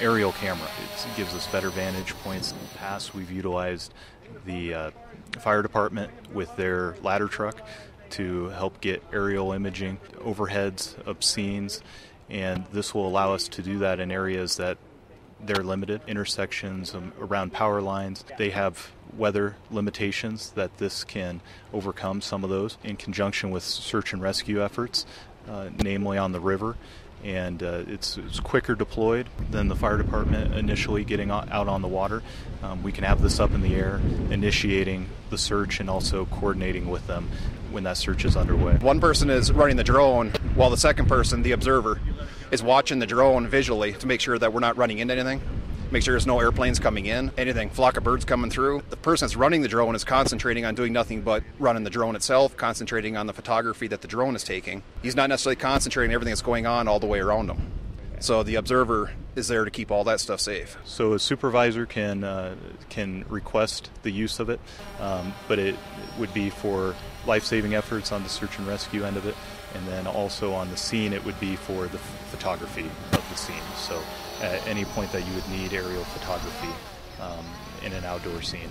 aerial camera. It gives us better vantage points. In the past, we've utilized the uh, fire department with their ladder truck to help get aerial imaging, overheads of scenes, and this will allow us to do that in areas that they're limited, intersections um, around power lines. They have weather limitations that this can overcome some of those in conjunction with search and rescue efforts, uh, namely on the river. And uh, it's, it's, quicker deployed than the fire department initially getting out on the water. Um, we can have this up in the air, initiating the search and also coordinating with them when that search is underway. One person is running the drone while the second person, the observer, is watching the drone visually to make sure that we're not running into anything. Make sure there's no airplanes coming in, anything, flock of birds coming through. The person that's running the drone is concentrating on doing nothing but running the drone itself, concentrating on the photography that the drone is taking. He's not necessarily concentrating on everything that's going on all the way around him. So the observer is there to keep all that stuff safe. So a supervisor can uh, can request the use of it, um, but it would be for life-saving efforts on the search and rescue end of it, and then also on the scene it would be for the photography of the scene. So at any point that you would need aerial photography um, in an outdoor scene.